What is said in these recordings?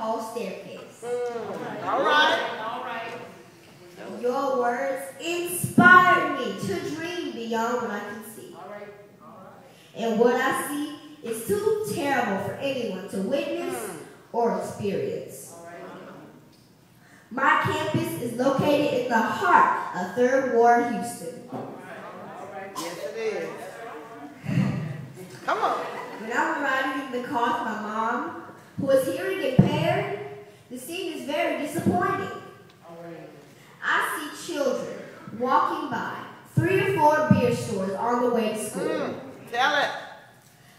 whole staircase. Mm. All right. All right. Your words inspire me to dream beyond what I can see. All right. All right. And what I see is too terrible for anyone to witness or experience. All right. My campus is located in the heart of Third Ward, Houston. All right. Yes, it is. Come on. When I'm riding in the car with my mom, who is hearing impaired, the scene is very disappointing. I see children walking by three or four beer stores on the way to school. Mm. Tell it.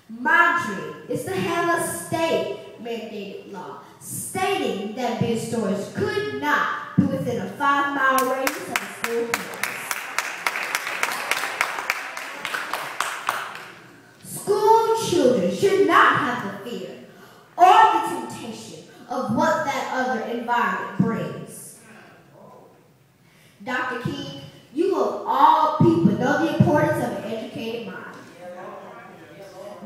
My dream is to have a state mandated law stating that beer stores could not be within a five mile radius of a school campus. School children should not have the fear or the temptation of what that other environment brings. Dr. King, you of all people know the importance of an educated mind.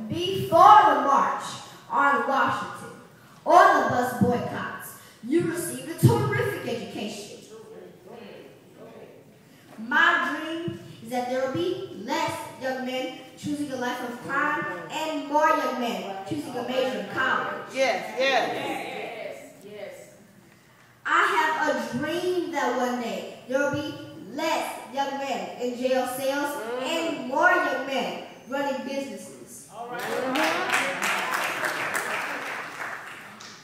Before the march on Washington or the bus boycotts, you received a terrific education. My dream is that there will be less young men choosing a life of crime and more young men choosing a major in college. Yes, yes. Yes. Yes. I have a dream that one day there will be less young men in jail cells and mm. more young men running businesses. All right.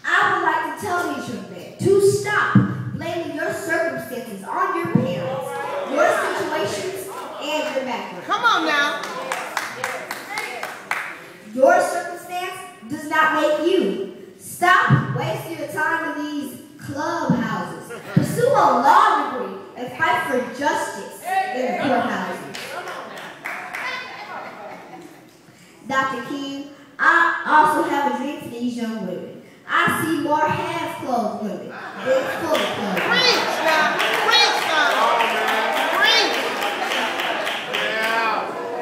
I would like to tell these young men to stop blaming your circumstances on your parents, your situations, and your background. Come on now. Your circumstance does not make you. Stop wasting your time in these clubhouses. Pursue a law degree and fight for justice in the courthouses. Dr. King, I also have a dream for these young women. I see more half-clothed women than fully clothed. women. Preach now. Preach now. Preach.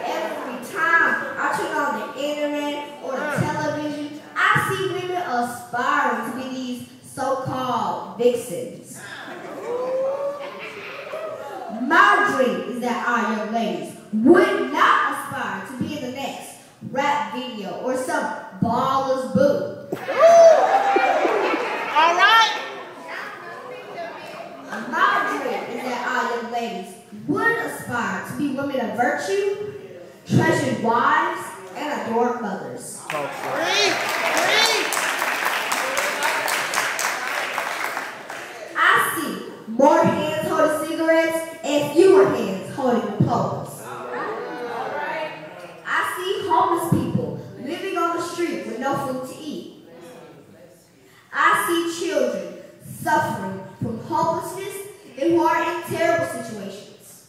Every time I turn on the internet or the television, I see women aspiring to be these so-called vixens. My dream is that our young ladies would not aspire to be in the next rap video or some baller's boo. All right. My dream is that our young ladies would aspire to be women of virtue, treasured wives, and adored mothers. Preach. Preach. I see more hands holding cigarettes and fewer hands I see homeless people living on the street with no food to eat. I see children suffering from hopelessness and who are in terrible situations.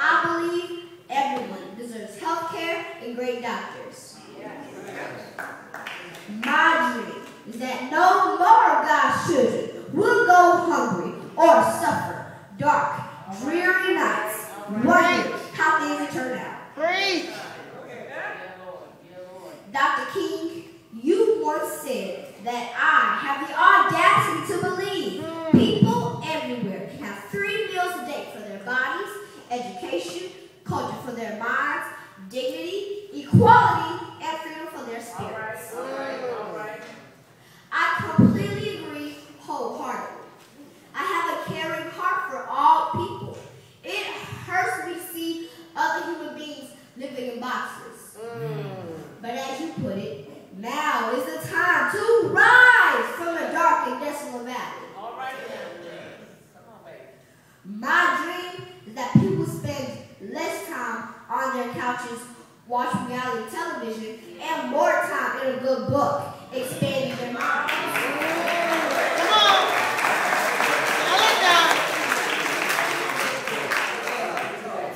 I believe everyone deserves health care and great doctors. My dream is that no more of God's children will go hungry or suffer dark, dreary nights, wondering how things will turn out. Preach. Dr. King, you once said that I have the audacity to believe hmm. people everywhere can have three meals a day for their bodies, education, culture for their minds, dignity, equality, and freedom for their All right. spirits. All right. All right. I completely agree wholeheartedly. I have a caring heart for all people. It hurts me to see other human beings living in boxes. But as you put it, now is the time to rise from the dark and desolate valley. All right. Come on, baby. My dream is that people spend less time on their couches watching reality television and more time in a good book, expanding their minds. Come on. Tell it now.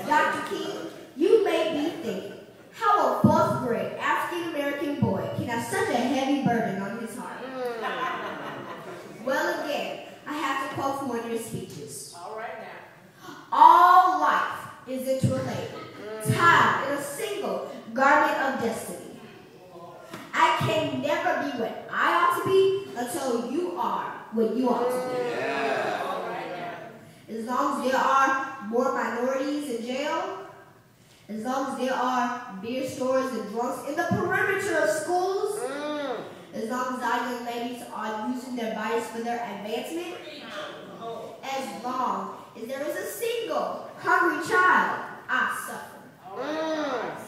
Dr. King, you may be thinking, how a fourth grade African American boy can have such a heavy burden on his heart? Well, again, I have to quote from one of your speeches. All right now. All life is interrelated, tied in a single garment of destiny. I can never be what I ought to be until you are what you ought to be. Yeah. All right now. As long as there are more minorities in jail, as long as there are beer stores and drunks in the perimeter of schools, Mm. as long as our young ladies are using their bodies for their advancement, as long as there is a single hungry child, I suffer. Mm.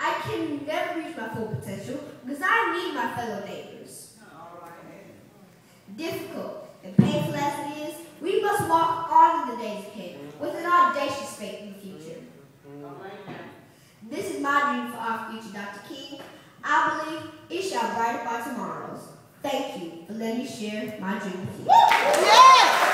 I can never reach my full potential because I need my fellow neighbors. Difficult and painful as it is, we must walk on in the days ahead with an audacious faith in the future. Right. This is my dream for our future, Dr. King. I believe it shall brighten by tomorrows. Thank you for letting me share my dream with you. Yes!